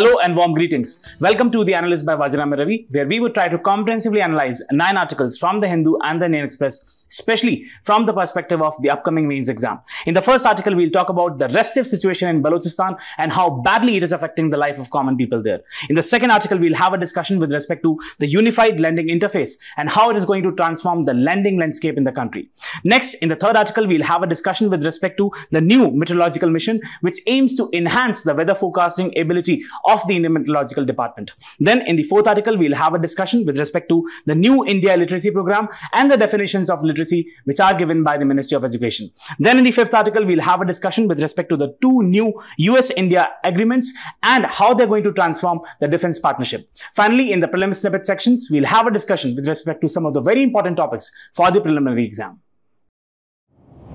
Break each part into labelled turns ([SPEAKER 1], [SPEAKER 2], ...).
[SPEAKER 1] Hello and warm greetings. Welcome to The Analyst by Vajiram Ravi, where we would try to comprehensively analyze nine articles from The Hindu and The Indian Express, especially from the perspective of the upcoming mains exam. In the first article, we'll talk about the restive situation in Balochistan and how badly it is affecting the life of common people there. In the second article, we'll have a discussion with respect to the unified lending interface and how it is going to transform the lending landscape in the country. Next, in the third article, we'll have a discussion with respect to the new meteorological mission, which aims to enhance the weather forecasting ability of the Indian Meteorological Department. Then in the fourth article, we'll have a discussion with respect to the new India literacy program and the definitions of literacy which are given by the Ministry of Education. Then in the fifth article, we'll have a discussion with respect to the two new US-India agreements and how they're going to transform the defense partnership. Finally, in the preliminary snippet sections, we'll have a discussion with respect to some of the very important topics for the preliminary exam.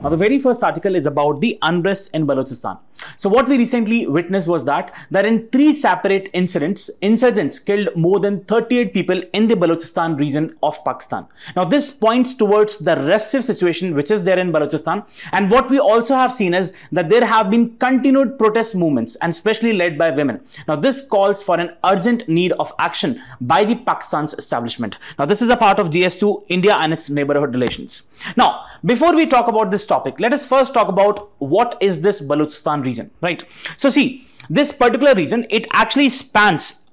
[SPEAKER 1] Now, the very first article is about the unrest in Balochistan. So, what we recently witnessed was that that in three separate incidents, insurgents killed more than 38 people in the Balochistan region of Pakistan. Now, this points towards the restive situation which is there in Balochistan. And what we also have seen is that there have been continued protest movements and especially led by women. Now, this calls for an urgent need of action by the Pakistan's establishment. Now, this is a part of GS2 India and its neighborhood relations. Now, before we talk about this topic, let us first talk about what is this Balochistan region, right? So see, this particular region, it actually spans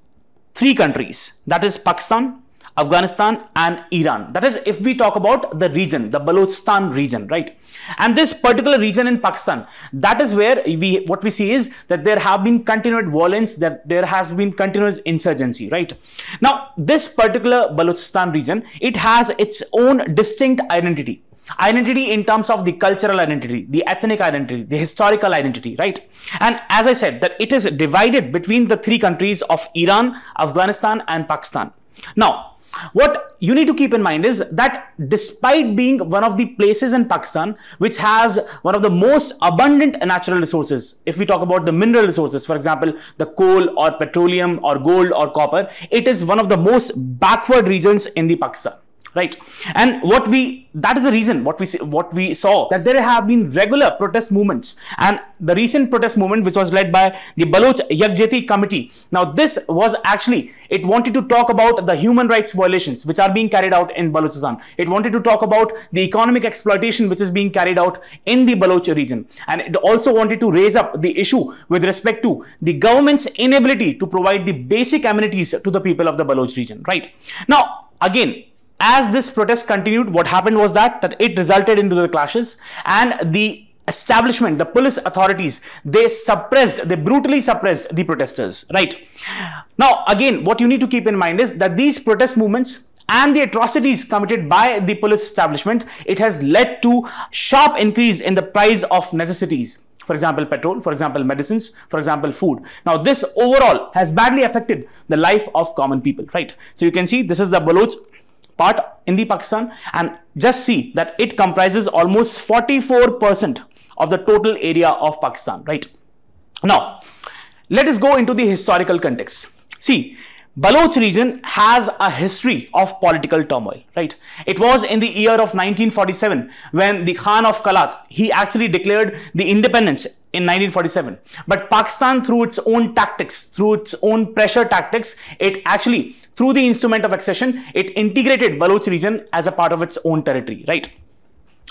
[SPEAKER 1] three countries, that is Pakistan, Afghanistan and Iran. That is, if we talk about the region, the Balochistan region, right? And this particular region in Pakistan, that is where we what we see is that there have been continued violence, that there has been continuous insurgency, right? Now, this particular Balochistan region, it has its own distinct identity identity in terms of the cultural identity the ethnic identity the historical identity right? And as i said that it is divided between the three countries of iran afghanistan and pakistan. Now what you need to keep in mind is that despite being one of the places in Pakistan which has one of the most abundant natural resources, if we talk about the mineral resources, for example, the coal or petroleum or gold or copper, it is one of the most backward regions in the Pakistan right. And what we that is the reason what we see what we saw that there have been regular protest movements. And the recent protest movement which was led by the Baloch Yakjehti committee. Now this was actually it wanted to talk about the human rights violations which are being carried out in Balochistan. It wanted to talk about the economic exploitation which is being carried out in the Baloch region. And it also wanted to raise up the issue with respect to the government's inability to provide the basic amenities to the people of the Baloch region. Right. Now again as this protest continued, what happened was that, that it resulted into the clashes and the establishment, the police authorities, they suppressed, they brutally suppressed the protesters, right? Now, again, what you need to keep in mind is that these protest movements and the atrocities committed by the police establishment, it has led to sharp increase in the price of necessities. For example petrol for example medicines for example food. Now this overall has badly affected the life of common people right? So you can see this is the baloch part in the Pakistan and just see that it comprises almost 44% of the total area of Pakistan, right? Now, let us go into the historical context. See, Baloch region has a history of political turmoil, right? It was in the year of 1947 when the Khan of Kalat, he actually declared the independence in 1947. But Pakistan, through its own tactics, through its own pressure tactics, it actually, through the instrument of accession, it integrated Baloch region as a part of its own territory, right?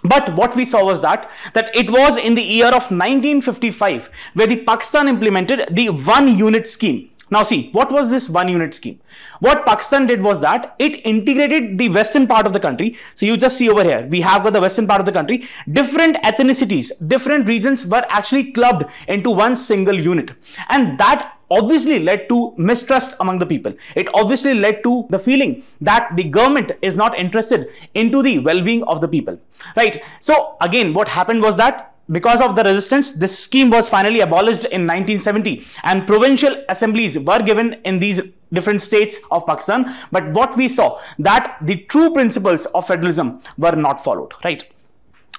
[SPEAKER 1] But what we saw was that, that it was in the year of 1955 where the Pakistan implemented the one unit scheme now see, what was this one unit scheme? What Pakistan did was that it integrated the western part of the country. So you just see over here, we have got the western part of the country. Different ethnicities, different regions were actually clubbed into one single unit. And that obviously led to mistrust among the people. It obviously led to the feeling that the government is not interested into the well-being of the people, right? So again, what happened was that because of the resistance, this scheme was finally abolished in 1970 and provincial assemblies were given in these different states of Pakistan. But what we saw that the true principles of federalism were not followed, right?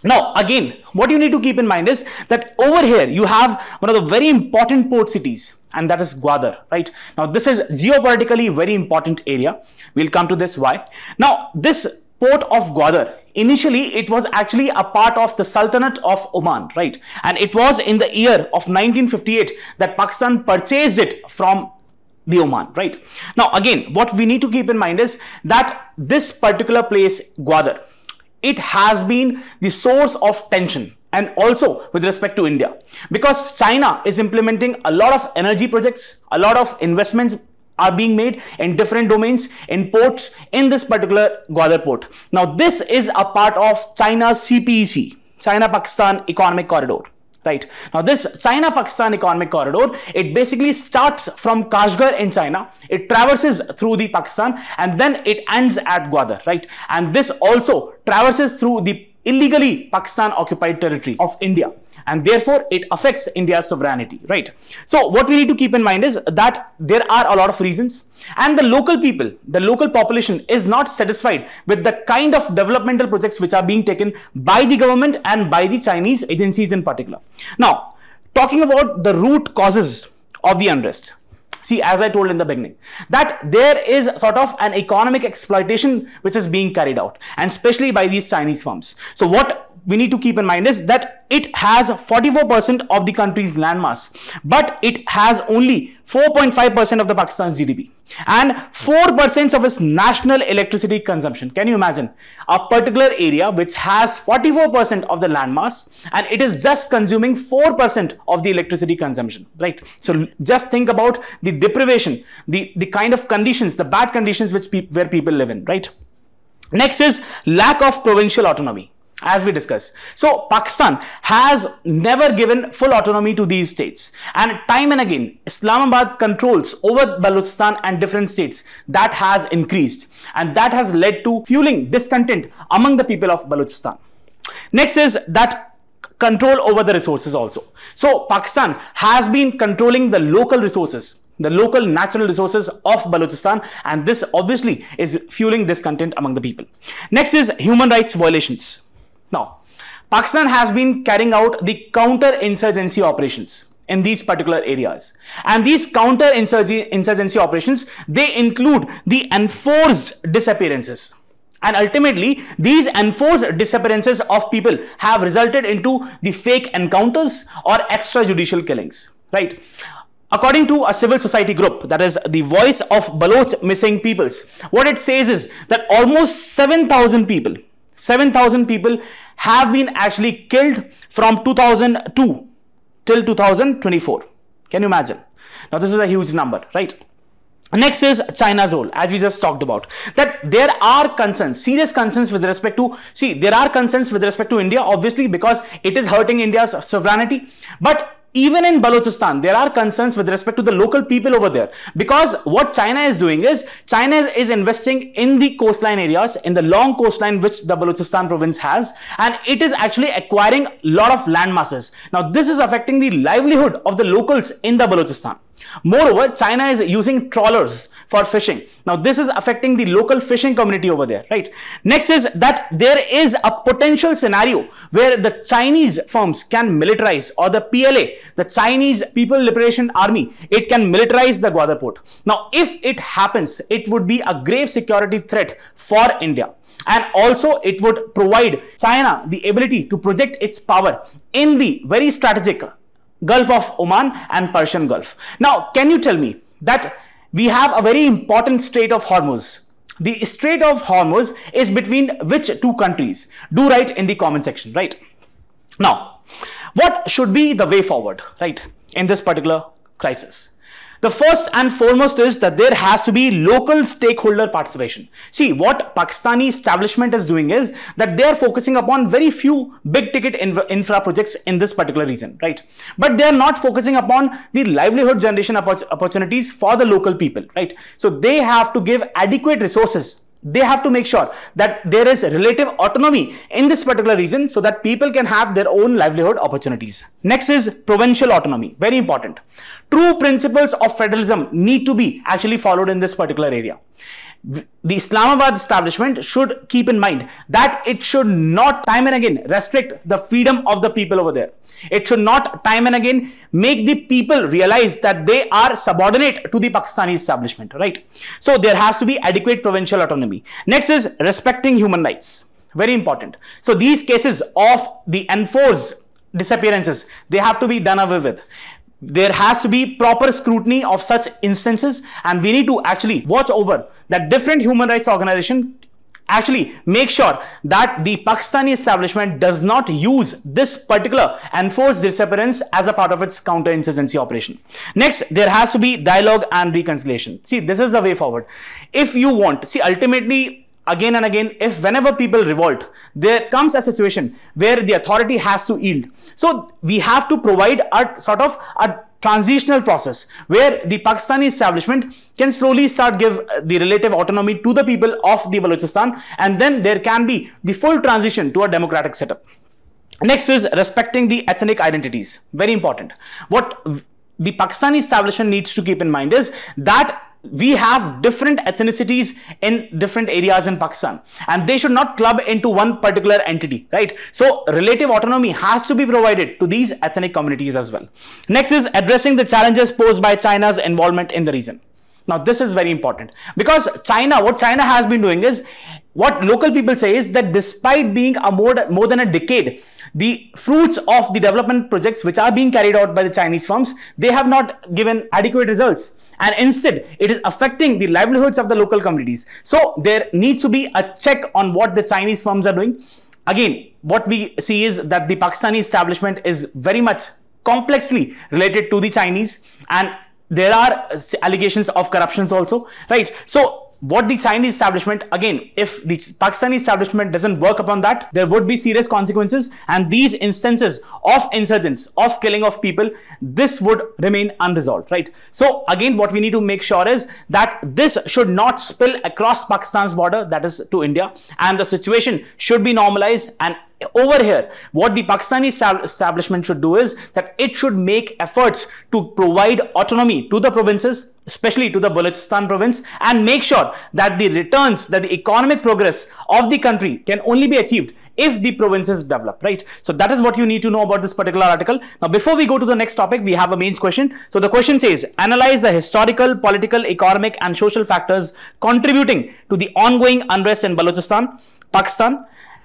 [SPEAKER 1] Now, again, what you need to keep in mind is that over here you have one of the very important port cities and that is Gwadar, right? Now, this is geopolitically very important area. We'll come to this why. Now, this port of Gwadar initially it was actually a part of the Sultanate of Oman, right? And it was in the year of 1958 that Pakistan purchased it from the Oman, right? Now, again, what we need to keep in mind is that this particular place, Gwadar, it has been the source of tension and also with respect to India because China is implementing a lot of energy projects, a lot of investments are being made in different domains in ports in this particular Gwadar port. Now, this is a part of China's CPEC, China-Pakistan Economic Corridor right? Now this china pakistan economic corridor it basically starts from kashgar in china it traverses through the pakistan and then it ends at gwadar right? And this also traverses through the illegally pakistan occupied territory of india and therefore it affects India's sovereignty, right? So what we need to keep in mind is that there are a lot of reasons and the local people, the local population is not satisfied with the kind of developmental projects which are being taken by the government and by the Chinese agencies in particular. Now, talking about the root causes of the unrest, See, as I told in the beginning, that there is sort of an economic exploitation which is being carried out, and especially by these Chinese firms. So, what we need to keep in mind is that it has 44% of the country's landmass, but it has only 4.5% of the Pakistan's GDP and 4% of its national electricity consumption. Can you imagine? A particular area which has 44% of the landmass and it is just consuming 4% of the electricity consumption, right? So just think about the deprivation, the, the kind of conditions, the bad conditions which pe where people live in, right? Next is lack of provincial autonomy as we discussed. So Pakistan has never given full autonomy to these states and time and again Islamabad controls over Balochistan and different states that has increased and that has led to fueling discontent among the people of Balochistan. Next is that control over the resources also. So Pakistan has been controlling the local resources the local natural resources of Balochistan and this obviously is fueling discontent among the people. Next is human rights violations. Now, Pakistan has been carrying out the counter-insurgency operations in these particular areas. And these counter-insurgency operations, they include the enforced disappearances. And ultimately, these enforced disappearances of people have resulted into the fake encounters or extrajudicial killings, right? According to a civil society group, that is the voice of Baloch missing peoples, what it says is that almost 7,000 people 7,000 people have been actually killed from 2002 till 2024. Can you imagine? Now, this is a huge number, right? Next is China's role, as we just talked about, that there are concerns, serious concerns with respect to, see, there are concerns with respect to India, obviously, because it is hurting India's sovereignty, but even in Balochistan, there are concerns with respect to the local people over there because what China is doing is China is investing in the coastline areas, in the long coastline which the Balochistan province has, and it is actually acquiring a lot of land masses. Now, this is affecting the livelihood of the locals in the Balochistan. Moreover, China is using trawlers for fishing. Now, this is affecting the local fishing community over there, right? Next is that there is a potential scenario where the Chinese firms can militarize or the PLA, the Chinese People Liberation Army, it can militarize the Gwadar port. Now, if it happens, it would be a grave security threat for India. And also it would provide China the ability to project its power in the very strategic Gulf of Oman and Persian Gulf. Now, can you tell me that we have a very important Strait of Hormuz. The Strait of Hormuz is between which two countries? Do write in the comment section, right? Now, what should be the way forward, right, in this particular crisis? The first and foremost is that there has to be local stakeholder participation. See, what Pakistani establishment is doing is that they are focusing upon very few big ticket infra projects in this particular region, right? But they are not focusing upon the livelihood generation opportunities for the local people, right? So they have to give adequate resources they have to make sure that there is relative autonomy in this particular region so that people can have their own livelihood opportunities. Next is provincial autonomy, very important. True principles of federalism need to be actually followed in this particular area the Islamabad establishment should keep in mind that it should not time and again restrict the freedom of the people over there. It should not time and again make the people realize that they are subordinate to the Pakistani establishment, right? So there has to be adequate provincial autonomy. Next is respecting human rights. Very important. So these cases of the enforced disappearances, they have to be done away with there has to be proper scrutiny of such instances and we need to actually watch over that different human rights organization actually make sure that the Pakistani establishment does not use this particular enforced disappearance as a part of its counterinsurgency operation. Next, there has to be dialogue and reconciliation. See, this is the way forward. If you want, see, ultimately, again and again if whenever people revolt there comes a situation where the authority has to yield so we have to provide a sort of a transitional process where the Pakistani establishment can slowly start give uh, the relative autonomy to the people of the Balochistan and then there can be the full transition to a democratic setup. Next is respecting the ethnic identities. Very important. What the Pakistani establishment needs to keep in mind is that we have different ethnicities in different areas in Pakistan and they should not club into one particular entity, right? So relative autonomy has to be provided to these ethnic communities as well. Next is addressing the challenges posed by China's involvement in the region. Now this is very important because China, what China has been doing is what local people say is that despite being a more, more than a decade, the fruits of the development projects which are being carried out by the Chinese firms, they have not given adequate results and instead it is affecting the livelihoods of the local communities. So there needs to be a check on what the Chinese firms are doing. Again, what we see is that the Pakistani establishment is very much complexly related to the Chinese and there are allegations of corruptions also, right? So what the Chinese establishment, again, if the Pakistani establishment doesn't work upon that, there would be serious consequences. And these instances of insurgents, of killing of people, this would remain unresolved, right? So again, what we need to make sure is that this should not spill across Pakistan's border, that is to India, and the situation should be normalized and over here. What the pakistani establishment should do is that it should make efforts to provide autonomy to the provinces especially to the balochistan province and make sure that the returns that the economic progress of the country can only be achieved if the provinces develop right? So that is what you need to know about this particular article. Now before we go to the next topic we have a mains question. So the question says analyze the historical political economic and social factors contributing to the ongoing unrest in balochistan pakistan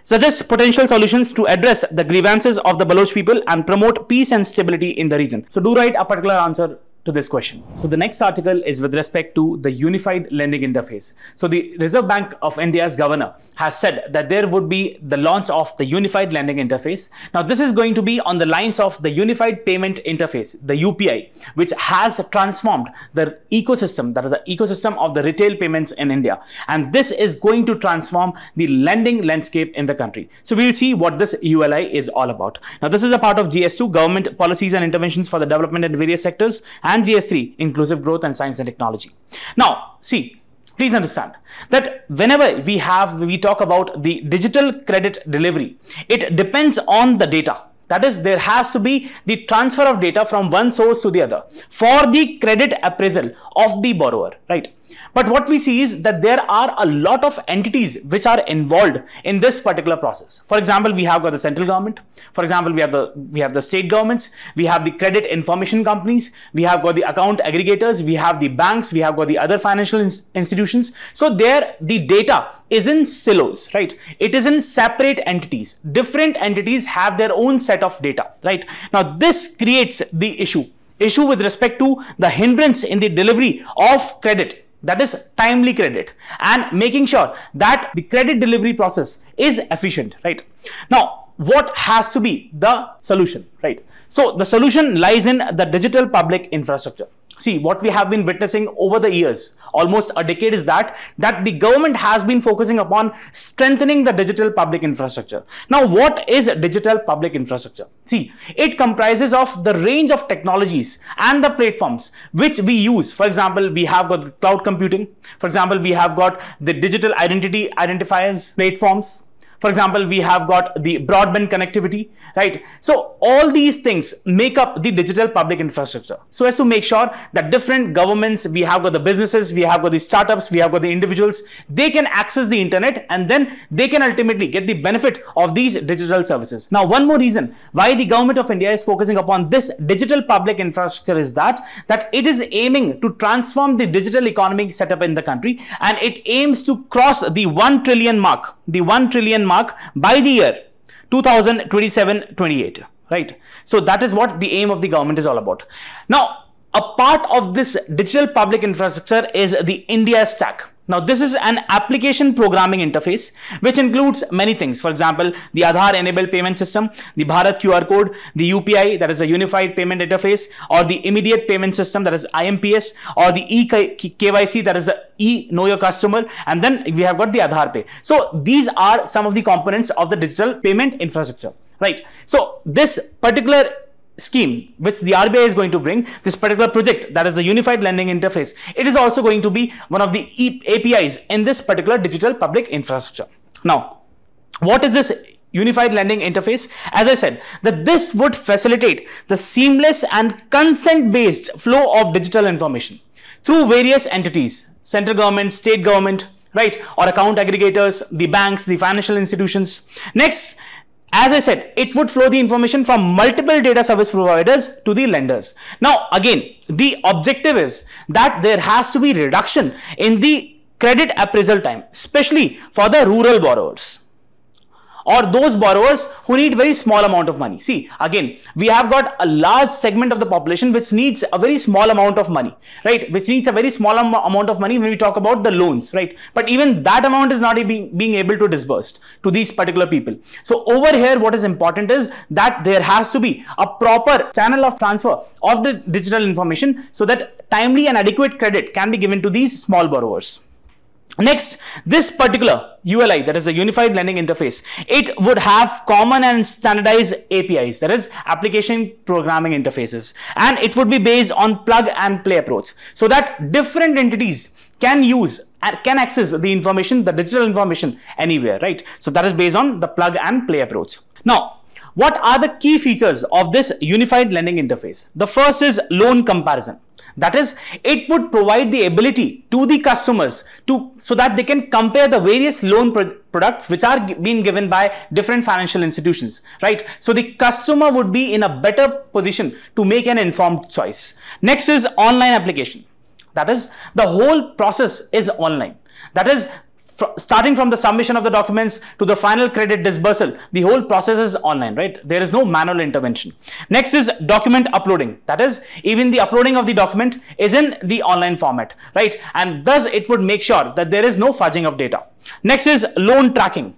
[SPEAKER 1] suggest potential solutions to address the grievances of the Baloch people and promote peace and stability in the region. So do write a particular answer to this question. So the next article is with respect to the unified lending interface. So the Reserve Bank of India's governor has said that there would be the launch of the unified lending interface. Now this is going to be on the lines of the unified payment interface, the UPI, which has transformed the ecosystem, that is the ecosystem of the retail payments in India. And this is going to transform the lending landscape in the country. So we'll see what this ULI is all about. Now this is a part of GS2, Government Policies and Interventions for the Development in Various Sectors and and GS3, inclusive growth and science and technology. Now, see, please understand that whenever we have, we talk about the digital credit delivery, it depends on the data. That is, there has to be the transfer of data from one source to the other for the credit appraisal of the borrower, right? But what we see is that there are a lot of entities which are involved in this particular process. For example, we have got the central government. For example, we have the we have the state governments. We have the credit information companies. We have got the account aggregators. We have the banks. We have got the other financial ins institutions. So there, the data is in silos, right? It is in separate entities. Different entities have their own set of data, right? Now this creates the issue issue with respect to the hindrance in the delivery of credit that is timely credit. And making sure that the credit delivery process is efficient right? Now what has to be the solution right? So the solution lies in the digital public infrastructure See, what we have been witnessing over the years, almost a decade is that, that the government has been focusing upon strengthening the digital public infrastructure. Now, what is digital public infrastructure? See, it comprises of the range of technologies and the platforms which we use. For example, we have got cloud computing. For example, we have got the digital identity identifiers platforms for example, we have got the broadband connectivity, right? So all these things make up the digital public infrastructure. So as to make sure that different governments, we have got the businesses, we have got the startups, we have got the individuals, they can access the internet and then they can ultimately get the benefit of these digital services. Now, one more reason why the government of India is focusing upon this digital public infrastructure is that, that it is aiming to transform the digital economic setup in the country and it aims to cross the 1 trillion mark, the 1 trillion mark by the year 2027-28 right? So that is what the aim of the government is all about. Now, a part of this digital public infrastructure is the India stack. Now, this is an application programming interface which includes many things. For example, the Aadhaar enabled payment system, the Bharat QR code, the UPI that is a unified payment interface, or the immediate payment system that is IMPS, or the eKYC that is e know your customer, and then we have got the Aadhaar Pay. So these are some of the components of the digital payment infrastructure, right? So this particular scheme which the RBI is going to bring, this particular project that is the unified lending interface, it is also going to be one of the APIs in this particular digital public infrastructure. Now, what is this unified lending interface? As I said, that this would facilitate the seamless and consent based flow of digital information through various entities, central government, state government, right, or account aggregators, the banks, the financial institutions. Next, as I said, it would flow the information from multiple data service providers to the lenders. Now, again, the objective is that there has to be reduction in the credit appraisal time, especially for the rural borrowers or those borrowers who need very small amount of money. See, again, we have got a large segment of the population which needs a very small amount of money, right? Which needs a very small am amount of money when we talk about the loans, right? But even that amount is not being, being able to disburse to these particular people. So over here, what is important is that there has to be a proper channel of transfer of the digital information so that timely and adequate credit can be given to these small borrowers. Next, this particular ULI, that is a unified lending interface, it would have common and standardized APIs, that is application programming interfaces, and it would be based on plug and play approach so that different entities can use and can access the information, the digital information anywhere, right? So that is based on the plug and play approach. Now, what are the key features of this unified lending interface? The first is loan comparison. That is, it would provide the ability to the customers to so that they can compare the various loan pro products which are being given by different financial institutions, right? So the customer would be in a better position to make an informed choice. Next is online application. That is, the whole process is online. That is, starting from the submission of the documents to the final credit disbursal, the whole process is online, right? There is no manual intervention. Next is document uploading. That is, even the uploading of the document is in the online format, right? And thus it would make sure that there is no fudging of data. Next is loan tracking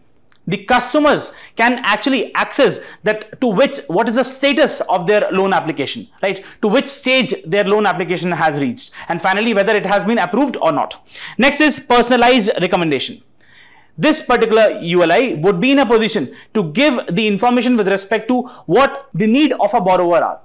[SPEAKER 1] the customers can actually access that to which what is the status of their loan application right? To which stage their loan application has reached and finally whether it has been approved or not. Next is personalized recommendation. This particular ULI would be in a position to give the information with respect to what the need of a borrower are.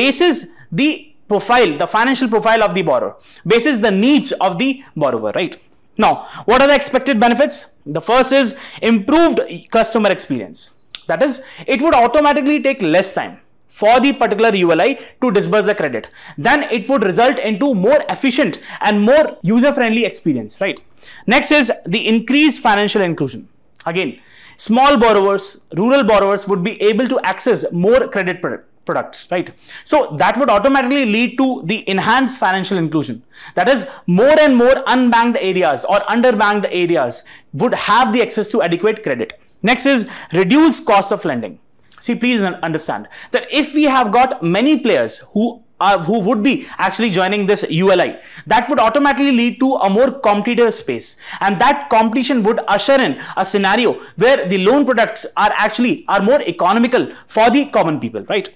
[SPEAKER 1] Basis the profile the financial profile of the borrower. Basis the needs of the borrower right now, what are the expected benefits? The first is improved customer experience. That is, it would automatically take less time for the particular ULI to disburse the credit. Then it would result into more efficient and more user-friendly experience, right? Next is the increased financial inclusion. Again, small borrowers, rural borrowers would be able to access more credit product products, right? So that would automatically lead to the enhanced financial inclusion. That is more and more unbanked areas or underbanked areas would have the access to adequate credit. Next is reduce cost of lending. See, please understand that if we have got many players who are, who would be actually joining this ULI, that would automatically lead to a more competitive space. And that competition would usher in a scenario where the loan products are actually are more economical for the common people, right?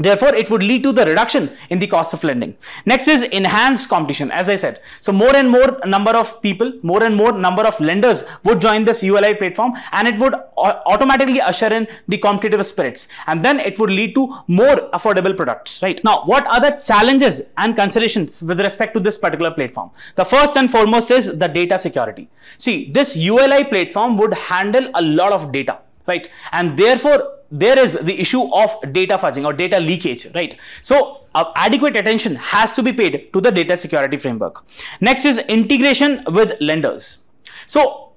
[SPEAKER 1] Therefore, it would lead to the reduction in the cost of lending. Next is enhanced competition, as I said. So more and more number of people, more and more number of lenders would join this ULI platform and it would automatically usher in the competitive spirits. And then it would lead to more affordable products, right? Now, what are the challenges and considerations with respect to this particular platform? The first and foremost is the data security. See, this ULI platform would handle a lot of data, right? And therefore, there is the issue of data fudging or data leakage, right? So uh, adequate attention has to be paid to the data security framework. Next is integration with lenders. So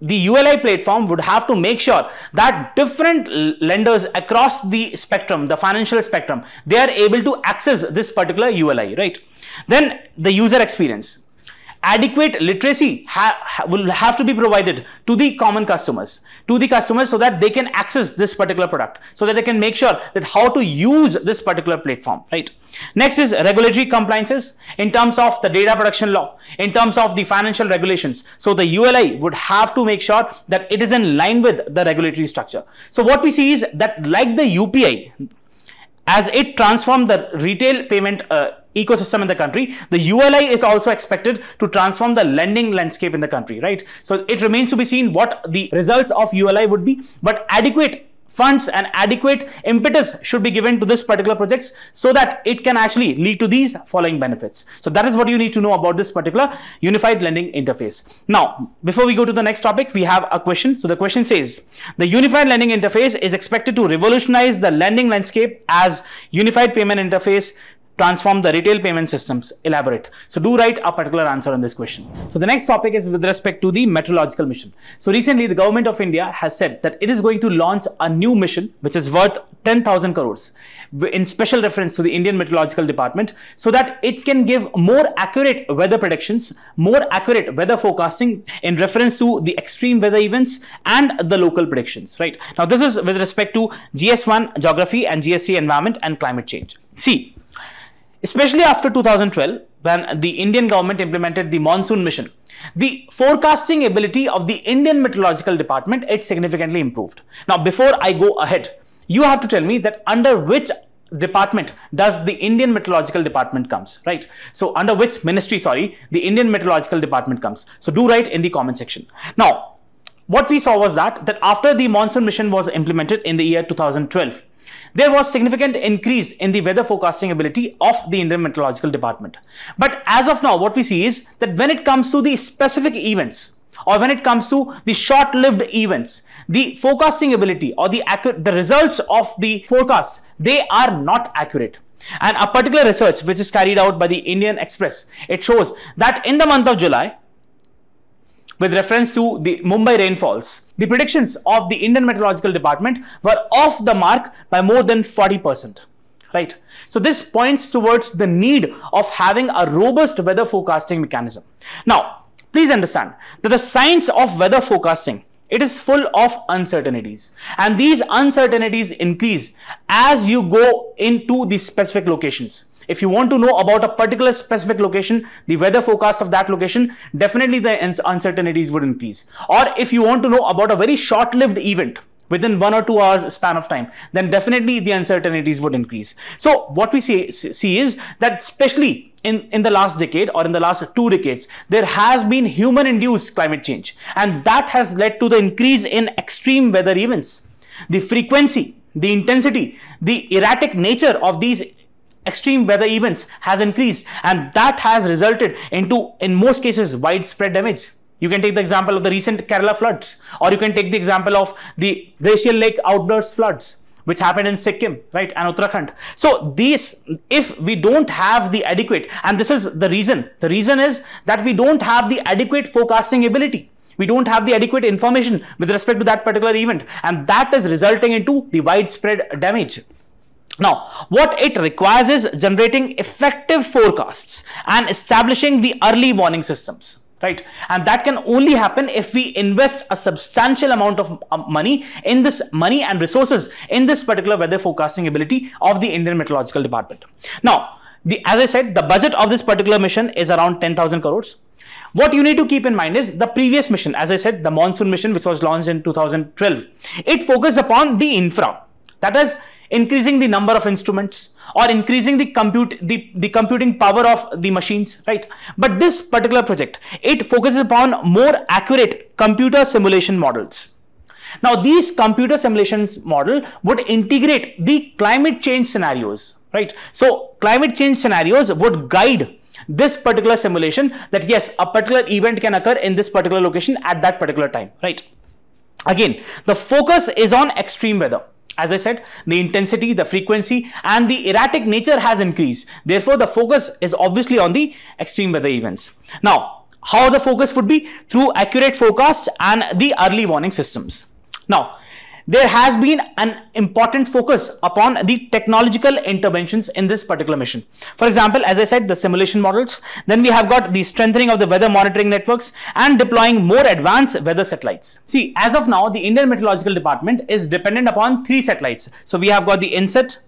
[SPEAKER 1] the ULI platform would have to make sure that different lenders across the spectrum, the financial spectrum, they are able to access this particular ULI, right? Then the user experience adequate literacy ha ha will have to be provided to the common customers, to the customers so that they can access this particular product, so that they can make sure that how to use this particular platform, right? Next is regulatory compliances in terms of the data protection law, in terms of the financial regulations. So the ULI would have to make sure that it is in line with the regulatory structure. So what we see is that like the UPI, as it transformed the retail payment uh, ecosystem in the country, the ULI is also expected to transform the lending landscape in the country, right? So it remains to be seen what the results of ULI would be, but adequate funds and adequate impetus should be given to this particular projects so that it can actually lead to these following benefits. So that is what you need to know about this particular unified lending interface. Now, before we go to the next topic, we have a question. So the question says, the unified lending interface is expected to revolutionize the lending landscape as unified payment interface transform the retail payment systems? Elaborate. So do write a particular answer on this question. So the next topic is with respect to the meteorological mission. So recently the government of India has said that it is going to launch a new mission which is worth 10,000 crores in special reference to the Indian Meteorological Department so that it can give more accurate weather predictions, more accurate weather forecasting in reference to the extreme weather events and the local predictions, right? Now this is with respect to GS1 geography and GS3 environment and climate change. See, especially after 2012 when the Indian government implemented the monsoon mission. The forecasting ability of the Indian Meteorological Department, it significantly improved. Now, before I go ahead, you have to tell me that under which department does the Indian Meteorological Department comes, right? So under which ministry, sorry, the Indian Meteorological Department comes. So do write in the comment section. Now, what we saw was that, that after the monsoon mission was implemented in the year 2012, there was significant increase in the weather forecasting ability of the Indian Meteorological Department. But as of now, what we see is that when it comes to the specific events, or when it comes to the short-lived events, the forecasting ability or the the results of the forecast, they are not accurate. And a particular research which is carried out by the Indian Express, it shows that in the month of July, with reference to the Mumbai rainfalls. The predictions of the Indian Meteorological Department were off the mark by more than 40%. Right. So this points towards the need of having a robust weather forecasting mechanism. Now, please understand that the science of weather forecasting it is full of uncertainties and these uncertainties increase as you go into the specific locations if you want to know about a particular specific location, the weather forecast of that location, definitely the uncertainties would increase. Or if you want to know about a very short-lived event, within one or two hours span of time, then definitely the uncertainties would increase. So what we see, see is that especially in, in the last decade or in the last two decades, there has been human induced climate change and that has led to the increase in extreme weather events. The frequency, the intensity, the erratic nature of these extreme weather events has increased and that has resulted into in most cases widespread damage you can take the example of the recent Kerala floods or you can take the example of the glacial lake outburst floods which happened in Sikkim, right, and Uttarakhand. So these, if we don't have the adequate, and this is the reason, the reason is that we don't have the adequate forecasting ability. We don't have the adequate information with respect to that particular event, and that is resulting into the widespread damage. Now, what it requires is generating effective forecasts and establishing the early warning systems right? And that can only happen if we invest a substantial amount of um, money in this money and resources in this particular weather forecasting ability of the indian meteorological department. Now the as i said the budget of this particular mission is around 10000 crores. What you need to keep in mind is the previous mission as i said the monsoon mission which was launched in 2012 it focused upon the infra. That is increasing the number of instruments or increasing the compute the, the computing power of the machines right? But this particular project it focuses upon more accurate computer simulation models. Now these computer simulations model would integrate the climate change scenarios right? So climate change scenarios would guide this particular simulation that yes a particular event can occur in this particular location at that particular time right? Again the focus is on extreme weather as I said, the intensity, the frequency and the erratic nature has increased. Therefore, the focus is obviously on the extreme weather events. Now, how the focus would be? Through accurate forecast and the early warning systems. Now, there has been an important focus upon the technological interventions in this particular mission. For example, as I said, the simulation models, then we have got the strengthening of the weather monitoring networks and deploying more advanced weather satellites. See, as of now, the Indian Meteorological Department is dependent upon three satellites. So we have got the INSAT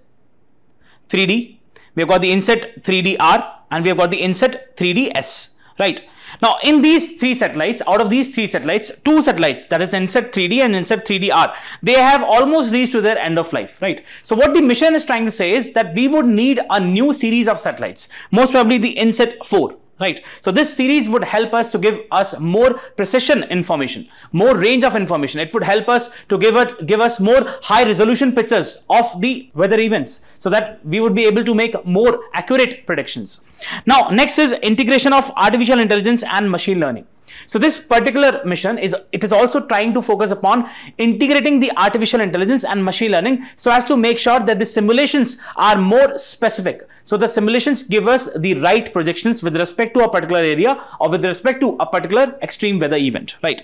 [SPEAKER 1] 3D, we have got the INSAT 3DR and we have got the INSAT 3DS, right? Now, in these three satellites, out of these three satellites, two satellites, that is INSAT 3D and INSAT 3DR, they have almost reached to their end of life, right? So, what the mission is trying to say is that we would need a new series of satellites, most probably the INSAT 4 right. So this series would help us to give us more precision information more range of information. It would help us to give it give us more high resolution pictures of the weather events so that we would be able to make more accurate predictions. Now next is integration of artificial intelligence and machine learning so this particular mission is it is also trying to focus upon integrating the artificial intelligence and machine learning so as to make sure that the simulations are more specific. So the simulations give us the right projections with respect to a particular area or with respect to a particular extreme weather event, right?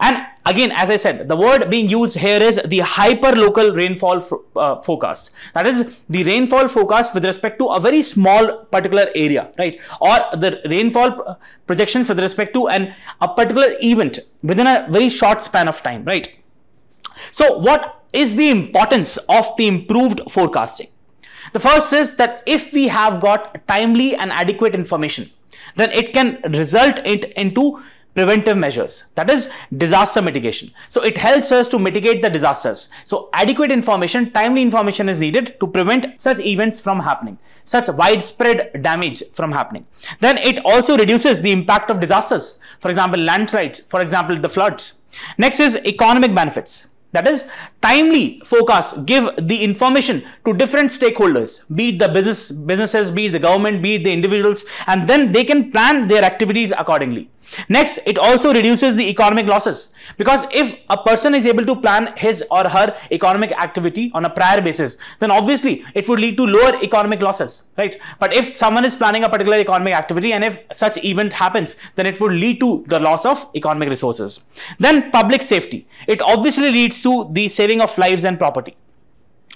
[SPEAKER 1] And again, as I said, the word being used here is the hyper local rainfall uh, forecast. That is the rainfall forecast with respect to a very small particular area, right? Or the rainfall projections with respect to an a particular event within a very short span of time, right? So what is the importance of the improved forecasting? The first is that if we have got timely and adequate information, then it can result it into preventive measures. That is disaster mitigation. So it helps us to mitigate the disasters. So adequate information timely information is needed to prevent such events from happening such widespread damage from happening. Then it also reduces the impact of disasters. For example landslides for example the floods. Next is economic benefits. That is timely forecasts give the information to different stakeholders, be it the business businesses, be it the government, be it the individuals, and then they can plan their activities accordingly. Next, it also reduces the economic losses because if a person is able to plan his or her economic activity on a prior basis, then obviously it would lead to lower economic losses, right? But if someone is planning a particular economic activity and if such event happens, then it would lead to the loss of economic resources. Then public safety. It obviously leads to the saving of lives and property.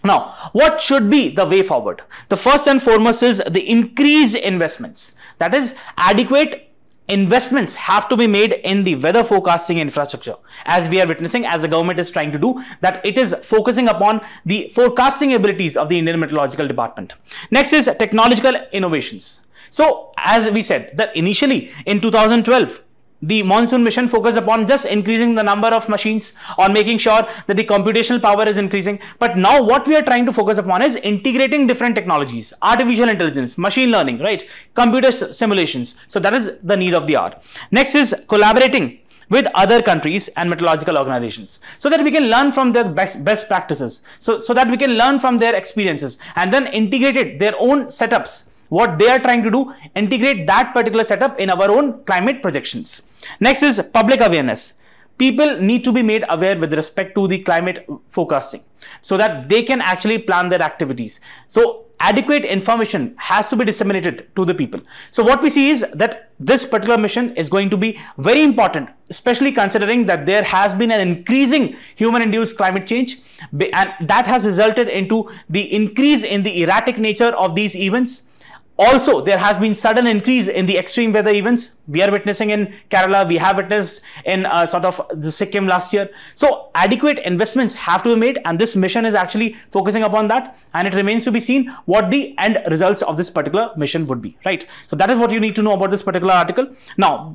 [SPEAKER 1] Now, what should be the way forward? The first and foremost is the increased investments. That is adequate investments have to be made in the weather forecasting infrastructure as we are witnessing as the government is trying to do that it is focusing upon the forecasting abilities of the Indian Meteorological Department. Next is technological innovations. So as we said that initially in 2012 the monsoon mission focused upon just increasing the number of machines or making sure that the computational power is increasing. But now what we are trying to focus upon is integrating different technologies, artificial intelligence, machine learning, right? Computer simulations. So that is the need of the hour. Next is collaborating with other countries and meteorological organizations so that we can learn from their best, best practices so, so that we can learn from their experiences and then integrate their own setups what they are trying to do, integrate that particular setup in our own climate projections. Next is public awareness. People need to be made aware with respect to the climate forecasting so that they can actually plan their activities. So adequate information has to be disseminated to the people. So what we see is that this particular mission is going to be very important, especially considering that there has been an increasing human-induced climate change and that has resulted into the increase in the erratic nature of these events also, there has been sudden increase in the extreme weather events. We are witnessing in Kerala, we have witnessed in uh, sort of the Sikkim last year. So adequate investments have to be made and this mission is actually focusing upon that and it remains to be seen what the end results of this particular mission would be, right? So that is what you need to know about this particular article. Now,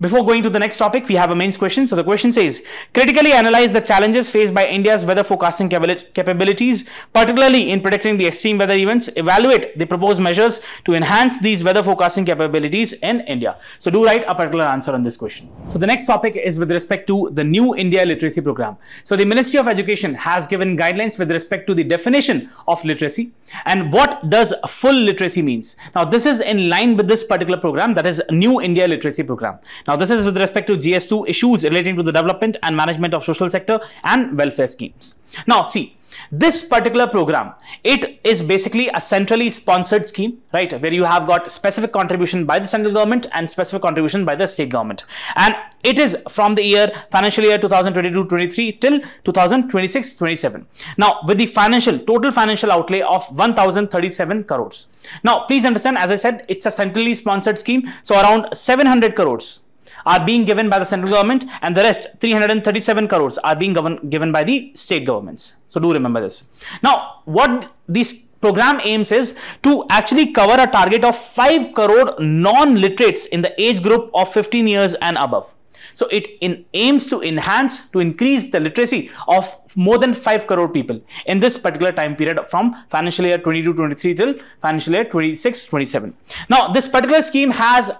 [SPEAKER 1] before going to the next topic, we have a mains question. So the question says, critically analyze the challenges faced by India's weather forecasting capabilities, particularly in predicting the extreme weather events. Evaluate the proposed measures to enhance these weather forecasting capabilities in India. So do write a particular answer on this question. So the next topic is with respect to the new India literacy program. So the Ministry of Education has given guidelines with respect to the definition of literacy and what does full literacy means. Now this is in line with this particular program that is new India literacy program. This is with respect to GS2 issues relating to the development and management of social sector and welfare schemes. Now, see, This particular program, it is basically a centrally sponsored scheme, right? Where you have got specific contribution by the central government and specific contribution by the state government. And it is from the year financial year 2022-23 till 2026-27. Now, with the financial total financial outlay of 1037 crores. Now, please understand, as I said, it's a centrally sponsored scheme, so around 700 crores are being given by the central government and the rest 337 crores are being given, by the state governments. So do remember this. Now, what this program aims is to actually cover a target of 5 crore non-literates in the age group of 15 years and above. So it in, aims to enhance, to increase the literacy of more than 5 crore people in this particular time period from financial year 22-23 till financial year 26-27. Now, this particular scheme has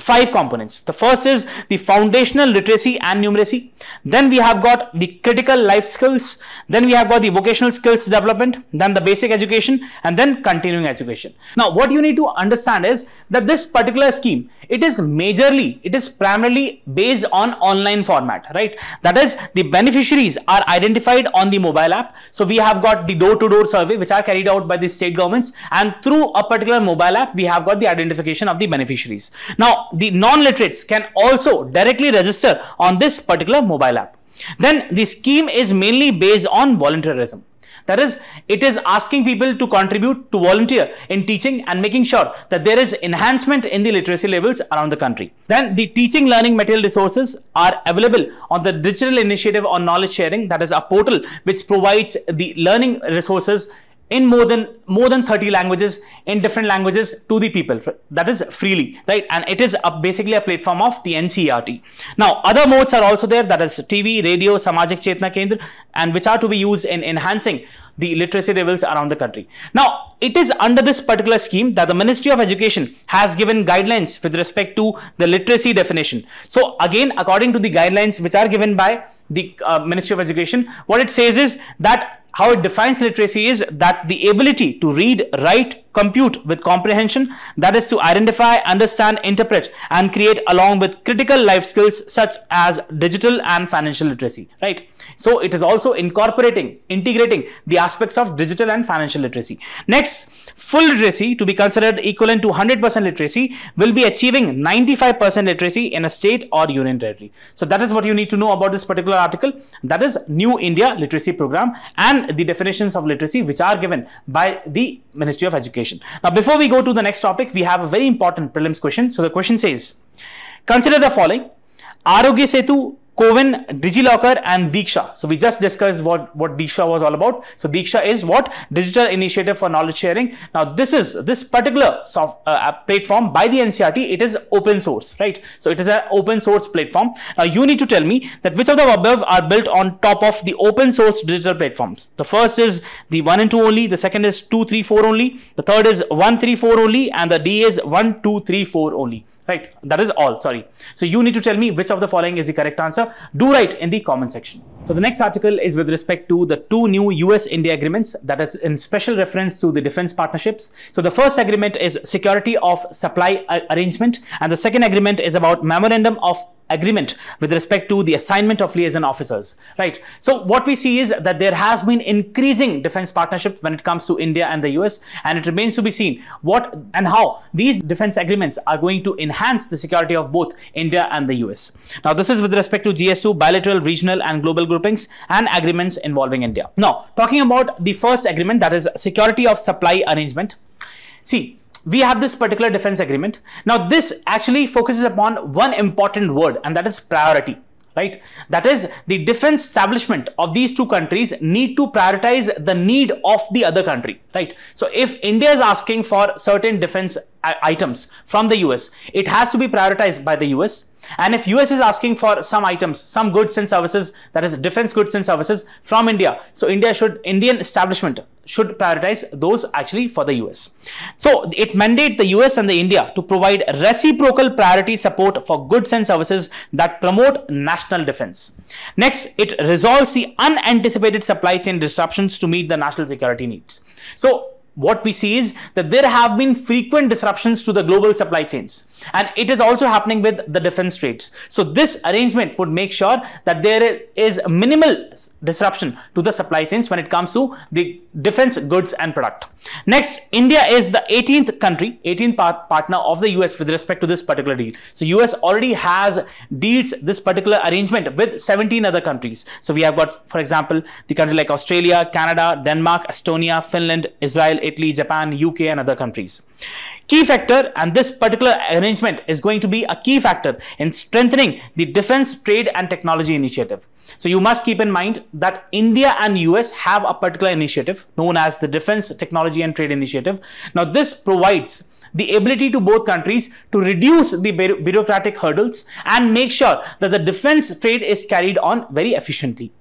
[SPEAKER 1] five components. The first is the foundational literacy and numeracy. Then we have got the critical life skills. Then we have got the vocational skills development. Then the basic education and then continuing education. Now, what you need to understand is that this particular scheme, it is majorly, it is primarily based on online format, right? That is the beneficiaries are identified on the mobile app. So we have got the door-to-door survey, which are carried out by the state governments. And through a particular mobile app, we have got the identification of the beneficiaries. Now, the non-literates can also directly register on this particular mobile app. Then the scheme is mainly based on volunteerism. That is, it is asking people to contribute to volunteer in teaching and making sure that there is enhancement in the literacy levels around the country. Then the teaching learning material resources are available on the digital initiative on knowledge sharing. That is a portal which provides the learning resources in more than more than 30 languages in different languages to the people that is freely right and it is a, basically a platform of the NCERT now other modes are also there that is TV radio Samajik Chetna Kendra and which are to be used in enhancing the literacy levels around the country. Now, it is under this particular scheme that the Ministry of Education has given guidelines with respect to the literacy definition. So again, according to the guidelines which are given by the uh, Ministry of Education, what it says is that how it defines literacy is that the ability to read, write, compute with comprehension, that is to identify, understand, interpret, and create along with critical life skills such as digital and financial literacy, right? So it is also incorporating, integrating the aspects of digital and financial literacy. Next, full literacy to be considered equivalent to 100% literacy will be achieving 95% literacy in a state or union territory. So that is what you need to know about this particular article. That is New India Literacy Program and the definitions of literacy which are given by the Ministry of Education. Now, before we go to the next topic, we have a very important prelims question. So the question says, consider the following. Aarogya Setu CoWIN, DigiLocker and Diksha. So we just discussed what, what Diksha was all about. So Diksha is what? Digital Initiative for Knowledge Sharing. Now this is, this particular soft, uh, platform by the NCERT, it is open source, right? So it is an open source platform. Now you need to tell me that which of the above are built on top of the open source digital platforms. The first is the 1 and 2 only, the second is 2, 3, 4 only, the third is 1, 3, 4 only and the D is 1, 2, 3, 4 only right. That is all. Sorry. So you need to tell me which of the following is the correct answer. Do write in the comment section. So the next article is with respect to the two new US India agreements that is in special reference to the defense partnerships. So the first agreement is security of supply arrangement and the second agreement is about memorandum of agreement with respect to the assignment of liaison officers, right? So what we see is that there has been increasing defense partnership when it comes to India and the US, and it remains to be seen what and how these defense agreements are going to enhance the security of both India and the US. Now, this is with respect to GS2, bilateral, regional, and global groupings and agreements involving India. Now, talking about the first agreement, that is security of supply arrangement. See, we have this particular defense agreement. Now, this actually focuses upon one important word, and that is priority right? That is the defense establishment of these two countries need to prioritize the need of the other country right? So if india is asking for certain defense uh, items from the us it has to be prioritized by the us and if us is asking for some items some goods and services that is defense goods and services from india so india should indian establishment should prioritize those actually for the US. So it mandate the US and the India to provide reciprocal priority support for goods and services that promote national defense. Next, it resolves the unanticipated supply chain disruptions to meet the national security needs. So what we see is that there have been frequent disruptions to the global supply chains and it is also happening with the defense trades so this arrangement would make sure that there is minimal disruption to the supply chains when it comes to the defense goods and product. Next india is the 18th country 18th par partner of the us with respect to this particular deal. So us already has deals this particular arrangement with 17 other countries. So we have got for example the country like australia canada denmark estonia finland israel Italy, Japan, UK, and other countries. Key factor, and this particular arrangement is going to be a key factor in strengthening the defense, trade, and technology initiative. So you must keep in mind that India and US have a particular initiative known as the Defense Technology and Trade Initiative. Now this provides the ability to both countries to reduce the bureaucratic hurdles and make sure that the defense trade is carried on very efficiently.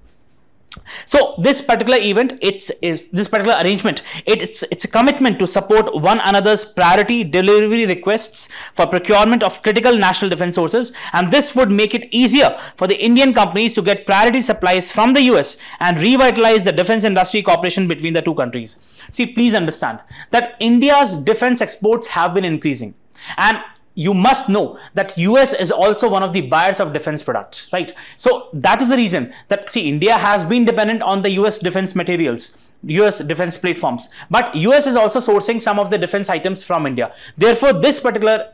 [SPEAKER 1] So this particular event, it's is this particular arrangement, it's it's a commitment to support one another's priority delivery requests for procurement of critical national defense sources, and this would make it easier for the Indian companies to get priority supplies from the US and revitalize the defense industry cooperation between the two countries. See, please understand that India's defense exports have been increasing, and you must know that US is also one of the buyers of defense products, right? So that is the reason that see India has been dependent on the US defense materials. US defense platforms, but US is also sourcing some of the defense items from India. Therefore, this particular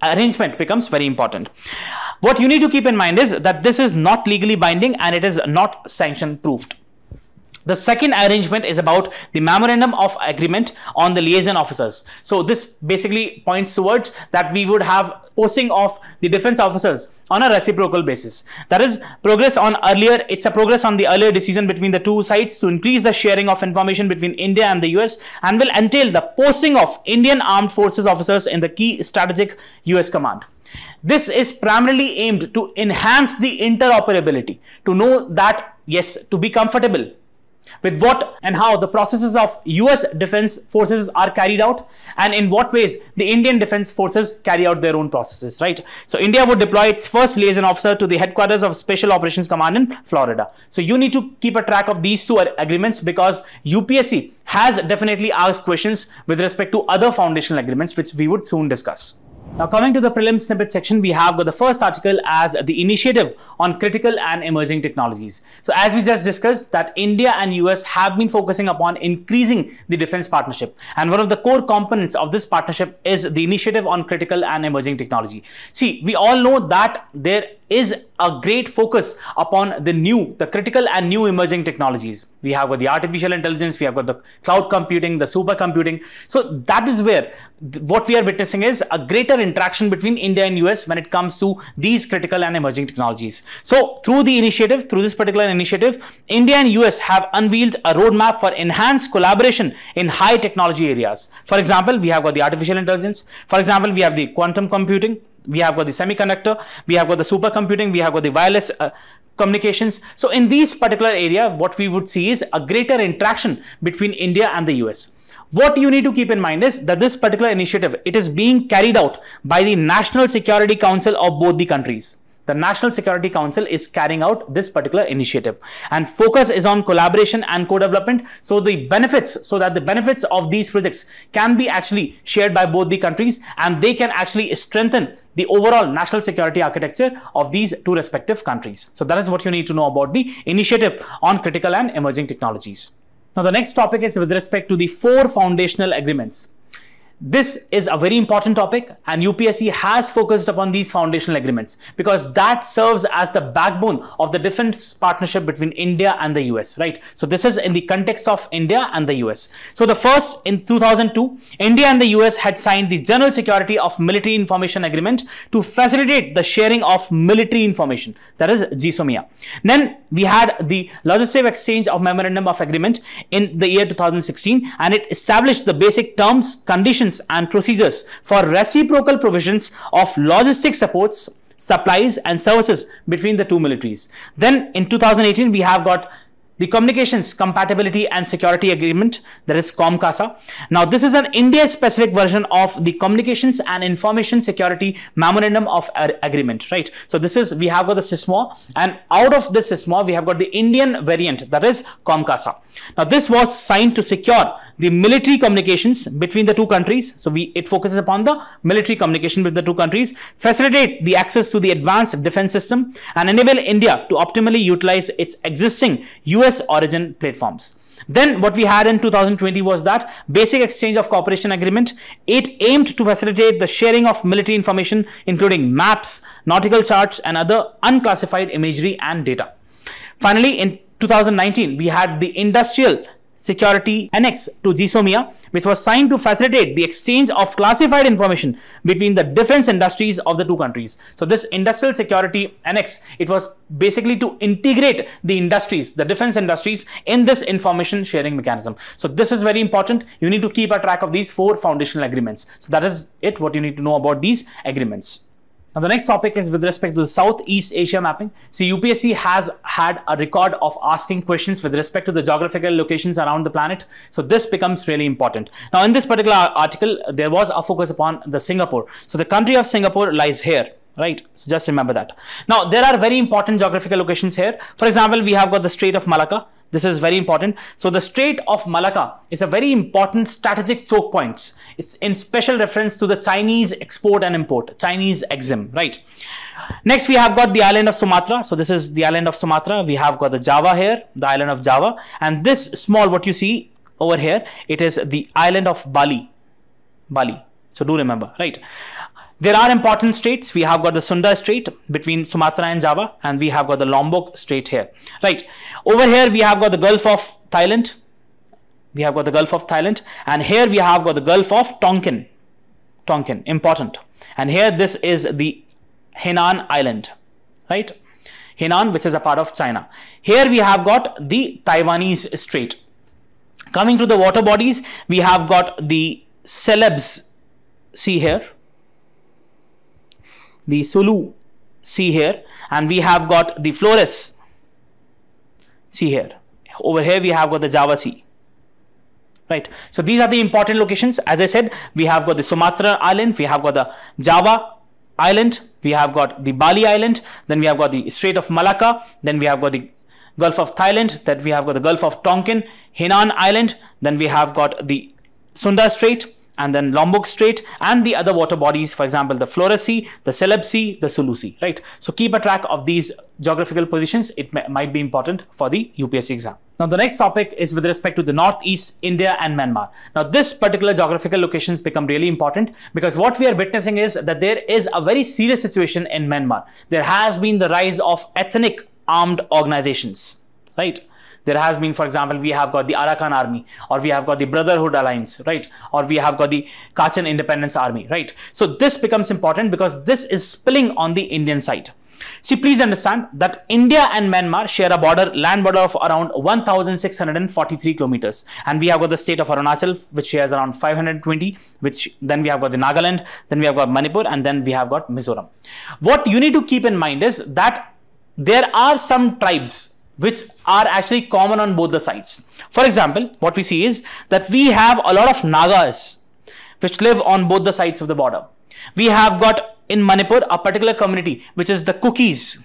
[SPEAKER 1] arrangement becomes very important. What you need to keep in mind is that this is not legally binding and it is not sanction proofed. The second arrangement is about the memorandum of agreement on the liaison officers. So this basically points towards that we would have posting of the defense officers on a reciprocal basis. That is progress on earlier, it's a progress on the earlier decision between the two sides to increase the sharing of information between India and the US and will entail the posting of Indian armed forces officers in the key strategic US command. This is primarily aimed to enhance the interoperability, to know that, yes, to be comfortable with what and how the processes of US defense forces are carried out and in what ways the Indian defense forces carry out their own processes, right? So India would deploy its first liaison officer to the headquarters of Special Operations Command in Florida. So you need to keep a track of these two agreements because UPSC has definitely asked questions with respect to other foundational agreements which we would soon discuss. Now coming to the prelims snippet section, we have got the first article as the initiative on critical and emerging technologies. So as we just discussed that India and US have been focusing upon increasing the defense partnership. And one of the core components of this partnership is the initiative on critical and emerging technology. See, we all know that there is a great focus upon the new, the critical and new emerging technologies. We have got the artificial intelligence, we have got the cloud computing, the supercomputing. So that is where what we are witnessing is a greater interaction between India and US when it comes to these critical and emerging technologies. So through the initiative, through this particular initiative, India and US have unveiled a roadmap for enhanced collaboration in high technology areas. For example, we have got the artificial intelligence. For example, we have the quantum computing we have got the semiconductor we have got the supercomputing we have got the wireless uh, communications. So in these particular area what we would see is a greater interaction between india and the us what you need to keep in mind is that this particular initiative it is being carried out by the national security council of both the countries the National Security Council is carrying out this particular initiative and focus is on collaboration and co-development. So the benefits, so that the benefits of these projects can be actually shared by both the countries and they can actually strengthen the overall national security architecture of these two respective countries. So that is what you need to know about the initiative on critical and emerging technologies. Now the next topic is with respect to the four foundational agreements. This is a very important topic and UPSC has focused upon these foundational agreements because that serves as the backbone of the defense partnership between India and the US, right? So this is in the context of India and the US. So the first in 2002, India and the US had signed the General Security of Military Information Agreement to facilitate the sharing of military information, that is GSOMIA. Then we had the Logistic Exchange of Memorandum of Agreement in the year 2016 and it established the basic terms, conditions and procedures for reciprocal provisions of logistic supports, supplies and services between the two militaries. Then in 2018, we have got the Communications Compatibility and Security Agreement, that is COMCASA. Now, this is an India-specific version of the Communications and Information Security Memorandum of Agreement, right? So, this is, we have got the CISMO, and out of this CISMO, we have got the Indian variant, that is COMCASA. Now, this was signed to secure the military communications between the two countries. So we it focuses upon the military communication with the two countries, facilitate the access to the advanced defense system, and enable India to optimally utilize its existing US origin platforms. Then what we had in 2020 was that basic exchange of cooperation agreement. It aimed to facilitate the sharing of military information, including maps, nautical charts, and other unclassified imagery and data. Finally, in 2019, we had the industrial security annex to GSOMIA, which was signed to facilitate the exchange of classified information between the defense industries of the two countries. So this industrial security annex, it was basically to integrate the industries, the defense industries in this information sharing mechanism. So this is very important. You need to keep a track of these four foundational agreements. So that is it, what you need to know about these agreements. Now, the next topic is with respect to the Southeast Asia mapping. See, UPSC has had a record of asking questions with respect to the geographical locations around the planet. So this becomes really important. Now, in this particular article, there was a focus upon the Singapore. So the country of Singapore lies here right so just remember that now there are very important geographical locations here for example we have got the strait of malacca this is very important. So the Strait of Malacca is a very important strategic choke points. It's in special reference to the Chinese export and import, Chinese exim, right? Next, we have got the island of Sumatra. So this is the island of Sumatra. We have got the Java here, the island of Java. And this small, what you see over here, it is the island of Bali. Bali. So do remember, right? There are important straits. We have got the Sunda Strait between Sumatra and Java, and we have got the Lombok Strait here. Right. Over here, we have got the Gulf of Thailand. We have got the Gulf of Thailand, and here we have got the Gulf of Tonkin. Tonkin, important. And here, this is the Hainan Island, right? Hainan, which is a part of China. Here we have got the Taiwanese Strait. Coming to the water bodies, we have got the Celebes Sea here the Sulu Sea here and we have got the Flores Sea here. Over here we have got the Java Sea. Right. So these are the important locations. As I said, we have got the Sumatra Island, we have got the Java Island, we have got the Bali Island, then we have got the Strait of Malacca, then we have got the Gulf of Thailand, then we have got the Gulf of Tonkin, Hainan Island, then we have got the Sunda Strait, and then Lombok Strait and the other water bodies, for example, the Flores Sea, the Celeb Sea, the Sulu Sea, right? So keep a track of these geographical positions. It might be important for the UPSC exam. Now, the next topic is with respect to the Northeast India and Myanmar. Now, this particular geographical locations become really important because what we are witnessing is that there is a very serious situation in Myanmar. There has been the rise of ethnic armed organizations, right? There has been for example we have got the arakan army or we have got the brotherhood alliance right or we have got the kachin independence army right so this becomes important because this is spilling on the indian side See, please understand that India and Myanmar share a border, land border of around 1,643 kilometers. And we have got the state of Arunachal, which shares around 520, which then we have got the Nagaland, then we have got Manipur, and then we have got Mizoram. What you need to keep in mind is that there are some tribes which are actually common on both the sides. For example, what we see is that we have a lot of Nagas which live on both the sides of the border. We have got in Manipur a particular community which is the Kukis.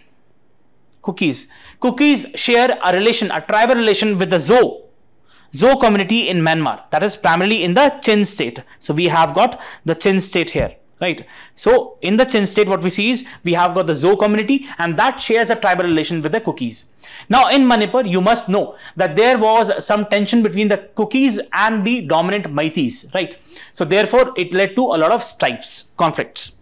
[SPEAKER 1] Kukis. Kukis share a relation, a tribal relation with the Zo. Zo community in Myanmar. That is primarily in the Chin state. So we have got the Chin state here right? So in the chin state what we see is we have got the zo community and that shares a tribal relation with the Kukis now in manipur you must know that there was some tension between the Kukis and the dominant Meiteis, right? So therefore it led to a lot of strifes conflicts.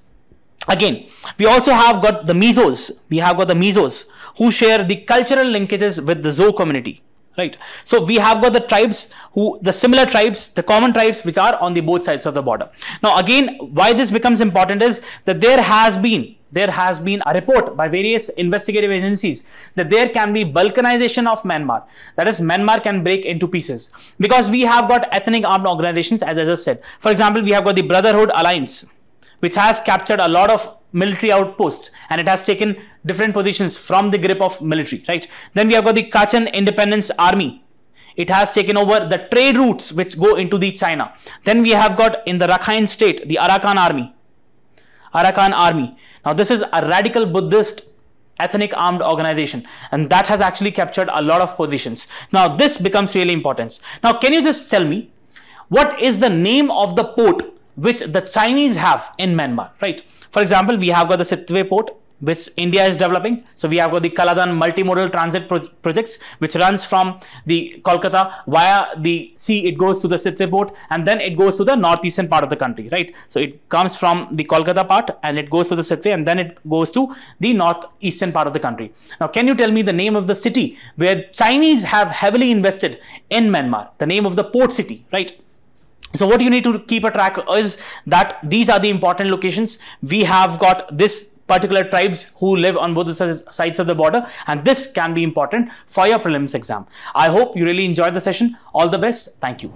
[SPEAKER 1] Again we also have got the Mizos. We have got the Mizos who share the cultural linkages with the zo community right so we have got the tribes who the similar tribes the common tribes which are on the both sides of the border now again why this becomes important is that there has been there has been a report by various investigative agencies that there can be balkanization of Myanmar. That is, Myanmar can break into pieces because we have got ethnic armed organizations, as I just said. For example, we have got the Brotherhood Alliance, which has captured a lot of military outposts and it has taken different positions from the grip of military, right? Then we have got the Kachin Independence Army. It has taken over the trade routes which go into the China. Then we have got in the Rakhine state, the Arakan Army. Arakan Army. Now this is a radical Buddhist ethnic armed organization and that has actually captured a lot of positions. Now this becomes really important. Now can you just tell me what is the name of the port which the Chinese have in Myanmar, right? For example, we have got the Sittwe port, which India is developing. So we have got the Kaladan multimodal transit pro projects, which runs from the Kolkata via the sea. It goes to the Sittwe port, and then it goes to the northeastern part of the country, right? So it comes from the Kolkata part, and it goes to the Sittwe, and then it goes to the northeastern part of the country. Now, can you tell me the name of the city where Chinese have heavily invested in Myanmar? The name of the port city, right? So what you need to keep a track is that these are the important locations. We have got this particular tribes who live on both the sides of the border and this can be important for your prelims exam. I hope you really enjoyed the session. All the best. Thank you